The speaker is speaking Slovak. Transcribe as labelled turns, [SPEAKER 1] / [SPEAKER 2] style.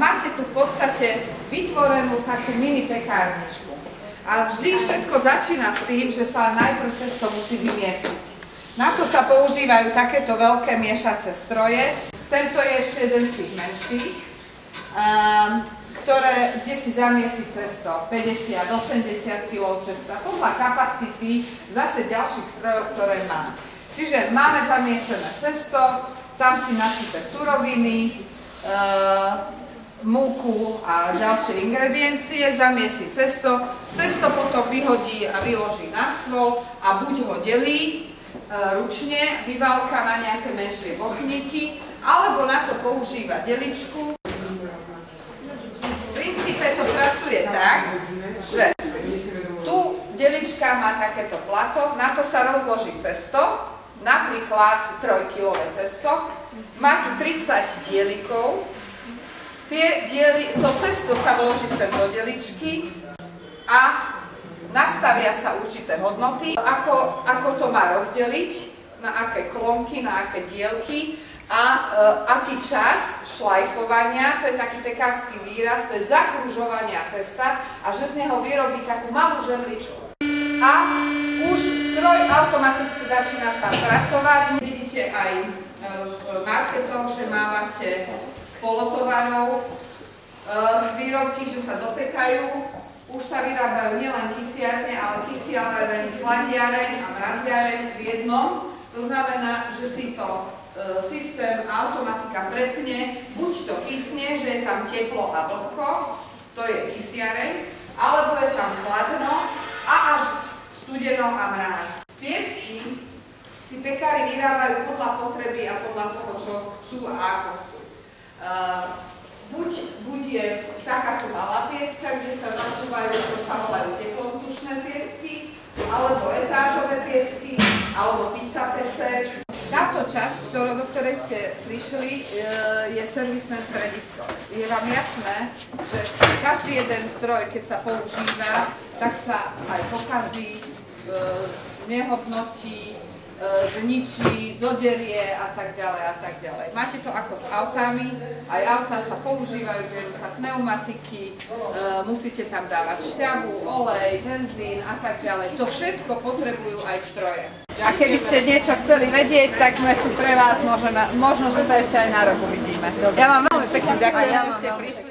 [SPEAKER 1] máte tu v podstate vytvorenú takú mini pekárničku. A vždy všetko začína s tým, že sa najprv cesto musí vymiesiť. Na to sa používajú takéto veľké miešace stroje. Tento je ešte jeden z tých menších, um, ktoré, kde si zamiesi cesto 50-80 kg cesta podľa kapacity zase ďalších strojov, ktoré má. Čiže máme zamiesené cesto, tam si nasype suroviny, uh, múku a ďalšie ingrediencie, zamiesi cesto, cesto potom vyhodí a vyloží na stôl a buď ho delí e, ručne, vyválka na nejaké menšie bochníky, alebo na to používa deličku. V princípe to pracuje tak, že tu delička má takéto plato, na to sa rozloží cesto, napríklad 3-kilové cesto, má tu 30 dielikov, Tie diely, to cesto sa vloží sem do deličky a nastavia sa určité hodnoty, ako, ako to má rozdeliť, na aké klonky, na aké dielky a e, aký čas šlajfovania, to je taký pekársky výraz, to je zakružovania cesta a že z neho vyrobí takú malú žemličku. A už stroj automaticky začína sa pracovať. Vidíte aj e, v marketoch, že mávate polotovarov, eh, výrobky, že sa dopekajú. Už sa vyrábajú nielen kysiarne, ale kysiareň, chladiareň a mraziareň v jednom. To znamená, že si to eh, systém automatika prepne, buď to kysne, že je tam teplo a vlhko, to je kysiareň, alebo je tam chladno a až studeno a mráz. Piecky si pekári vyrábajú podľa potreby a podľa toho, čo chcú a ako chcú. Uh, buď, buď je taká malá piecka, kde sa zasúvajú, to sa volajú teplovzdušné piecky, alebo etážové piecky, alebo pizza pece. Táto časť, ktorú, do ktorej ste prišli, e, je servisné stredisko. Je vám jasné, že každý jeden stroj, keď sa používa, tak sa aj pokazí, e, znehodnotí, zničí, zoderie a tak ďalej a tak ďalej. Máte to ako s autami, aj auta sa používajú, berú sa pneumatiky, e, musíte tam dávať šťavu, olej, benzín a tak ďalej. To všetko potrebujú aj stroje. A keby ste niečo chceli vedieť, tak sme tu pre vás, možno, možno že sa ešte aj na rok uvidíme. Ja vám veľmi pekne ďakujem, že ste prišli.